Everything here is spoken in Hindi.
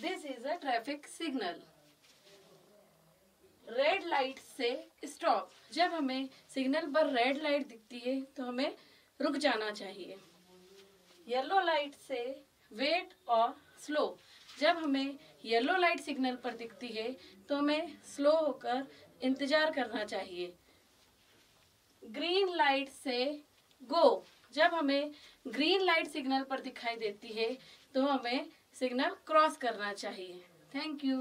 This is a traffic signal red light से स्टॉप जब हमें सिग्नल पर रेड लाइट दिखती है तो हमें रुक जाना चाहिए। येलो लाइट से वेट और स्लो जब हमें येलो लाइट सिग्नल पर दिखती है तो हमें स्लो होकर इंतज़ार करना चाहिए। ग्रीन लाइट से गो जब हमें ग्रीन लाइट सिग्नल पर दिखाई देती है तो हमें सिग्नल क्रॉस करना चाहिए। Thank you.